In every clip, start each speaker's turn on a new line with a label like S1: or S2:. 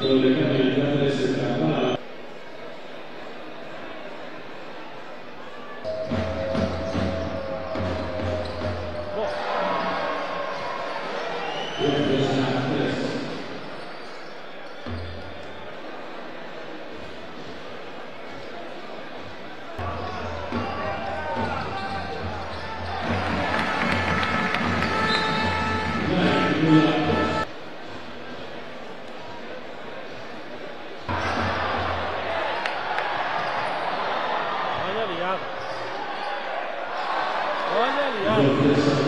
S1: donde la calidad de ese trabajo jogada. Olha ali, olha.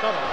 S1: Donald.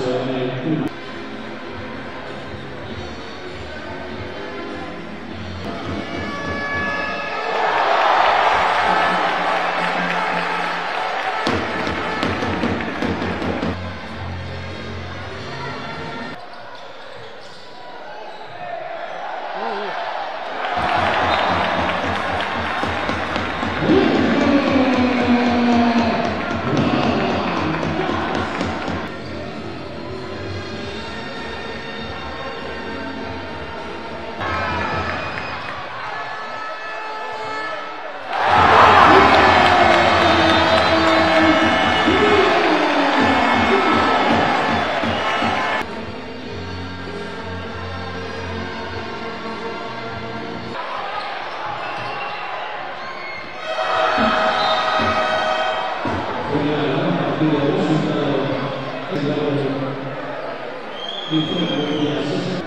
S1: Oh, Thank you.